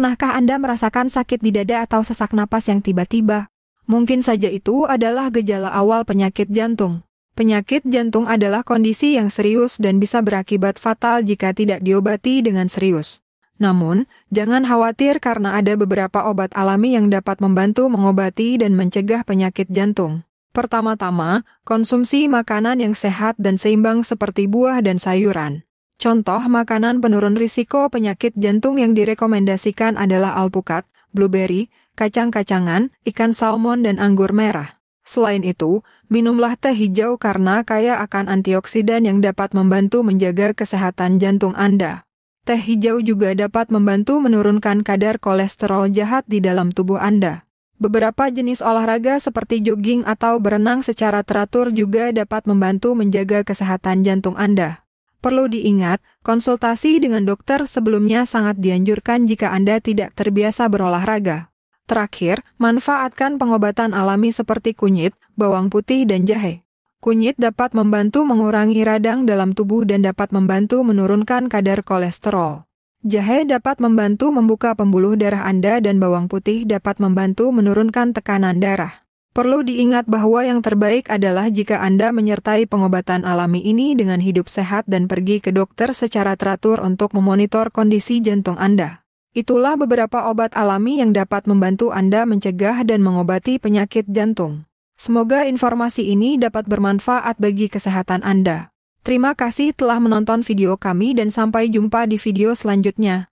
Pernahkah Anda merasakan sakit di dada atau sesak napas yang tiba-tiba? Mungkin saja itu adalah gejala awal penyakit jantung. Penyakit jantung adalah kondisi yang serius dan bisa berakibat fatal jika tidak diobati dengan serius. Namun, jangan khawatir karena ada beberapa obat alami yang dapat membantu mengobati dan mencegah penyakit jantung. Pertama-tama, konsumsi makanan yang sehat dan seimbang seperti buah dan sayuran. Contoh makanan penurun risiko penyakit jantung yang direkomendasikan adalah alpukat, blueberry, kacang-kacangan, ikan salmon dan anggur merah. Selain itu, minumlah teh hijau karena kaya akan antioksidan yang dapat membantu menjaga kesehatan jantung Anda. Teh hijau juga dapat membantu menurunkan kadar kolesterol jahat di dalam tubuh Anda. Beberapa jenis olahraga seperti jogging atau berenang secara teratur juga dapat membantu menjaga kesehatan jantung Anda. Perlu diingat, konsultasi dengan dokter sebelumnya sangat dianjurkan jika Anda tidak terbiasa berolahraga. Terakhir, manfaatkan pengobatan alami seperti kunyit, bawang putih, dan jahe. Kunyit dapat membantu mengurangi radang dalam tubuh dan dapat membantu menurunkan kadar kolesterol. Jahe dapat membantu membuka pembuluh darah Anda dan bawang putih dapat membantu menurunkan tekanan darah. Perlu diingat bahwa yang terbaik adalah jika Anda menyertai pengobatan alami ini dengan hidup sehat dan pergi ke dokter secara teratur untuk memonitor kondisi jantung Anda. Itulah beberapa obat alami yang dapat membantu Anda mencegah dan mengobati penyakit jantung. Semoga informasi ini dapat bermanfaat bagi kesehatan Anda. Terima kasih telah menonton video kami dan sampai jumpa di video selanjutnya.